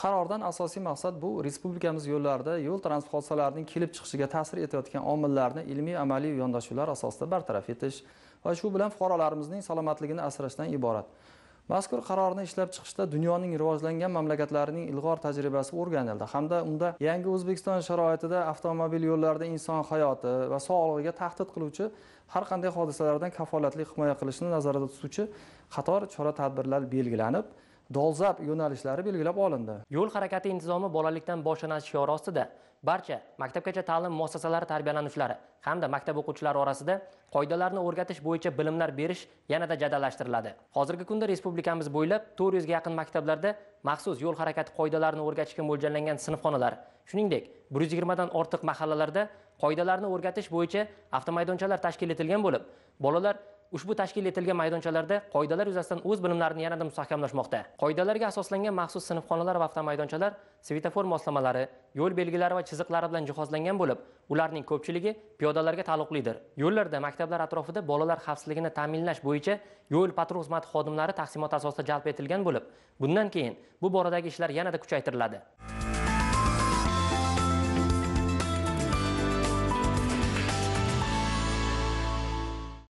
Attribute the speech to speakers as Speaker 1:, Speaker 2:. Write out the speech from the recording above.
Speaker 1: qarordan asosiy maqsad bu respublikamiz yo'llarida yo'l transport hodisalarining kelib chiqishiga ta'sir etayotgan omillarni ilmiy amaliy yondashuvlar asosida bartaraf etish va shu bilan fuqarolarimizning salomatligini asrashdan iborat. Mazkur qarorni ishlab chiqishda dunyoning rivojlangan mamlakatlarining ilg'or tajribasi o'rganildi hamda unda yangi o'zbekiston sharoitida avtomobil yo'llarida inson hayoti va sog'lig'iga tahdid qiluvchi har qanday hodisalardan kafolatli himoya qilishni nazarda tutuvchi qator chora tadbirlar belgilanib dolzarb yo'nalishlari belgilab olindi.
Speaker 2: Yo'l harakati intizomi bolalikdan boshlanadi shiori ostida. Barcha maktabgacha ta'lim muassasalari tarbiyalanuvchilari hamda maktab o'quvchilari orasida qoidalarni o'rgatish bo'yicha bilimlar berish yanada jadallashtiriladi. Hozirgi kunda respublikamiz bo'ylab to'rt yuzga yaqin maktablarda maxsus yo'l harakati qoidalarini o'rgatishga mo'ljallangan sinfxonalar shuningdek bir yuz yigirmadan ortiq mahallalarda qoidalarni o'rgatish bo'yicha avtomaydonchalar tashkil etilgan bo'lib bolalar ushbu tashkil etilgan maydonchalarda qoidalar yuzasidan o'z bilimlarini yanada mustahkamlashmoqda. Qoidalarga asoslangan maxsus sinfxonalar va avtomaydonchalar svetofor moslamalari yo'l belgilari va chiziqlari bilan jihozlangan bo'lib ularning ko'pchiligi piyodalarga taalluqlidir. Yo'llarda maktablar atrofida bolalar xavfsizligini ta'minlash bo'yicha yo'l patrul xizmati xodimlari taqsimot asosida jalb etilgan bo'lib bundan keyin bu boradagi ishlar yanada kuchaytiriladi.